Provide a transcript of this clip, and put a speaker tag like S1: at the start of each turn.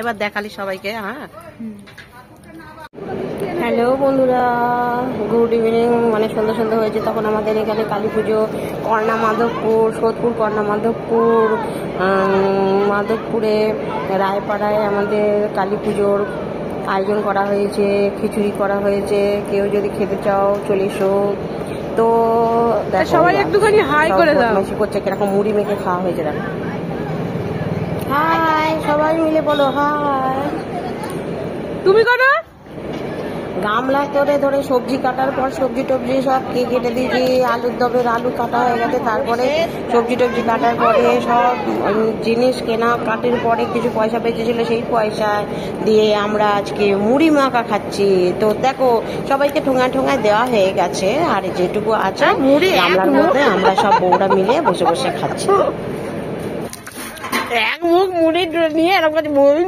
S1: এবার দেখালি সবাইকে হ্যাঁ? হ্যালো বন্ধুরা গুড ইভিনিং। মানে সন্ধ্যা সন্ধ্যা হয়েছে তখন আমাদের এখানে কালী পুজো কর্ণা মাধবপুর সোদপুর কর্ণা মাধবপুর মাধবপুরে রায়পাড়ায় আমাদের কালী পুজোর আয়োজন করা হয়েছে খিচুড়ি করা হয়েছে। কেউ যদি খেতে চাও চলে এসো। তো
S2: সবাই একটুখানি
S1: সব
S2: করে দাও।
S1: করছে কীরকম মুড়ি মেখে খাওয়া হয়েছে দেখো। হাই সবাই মিলে বলো হাই।
S2: তুমি করো।
S1: গামলা করে ধরে সবজি কাটার পর সবজি টবজি সব কে কেটে দিয়েছি? আলুর দমের আলু কাটা হয়ে গেছে তারপরে সবজি টবজি কাটার পরে সব জিনিস কেনা কাটির পরে কিছু পয়সা বেঁচেছিল সেই পয়সা দিয়ে আমরা আজকে মুড়ি মাখা খাচ্ছি। তো দেখো সবাইকে ঠোঙায় ঠোঙায় দেওয়া হয়ে গেছে আর যেটুকু আছে
S2: মুড়ি
S1: গামলার মধ্যে আমরা সব বউরা মিলে বসে বসে খাচ্ছি।
S2: এক মুখ মুড়ি নিয়ে এরকম করে মুড়ি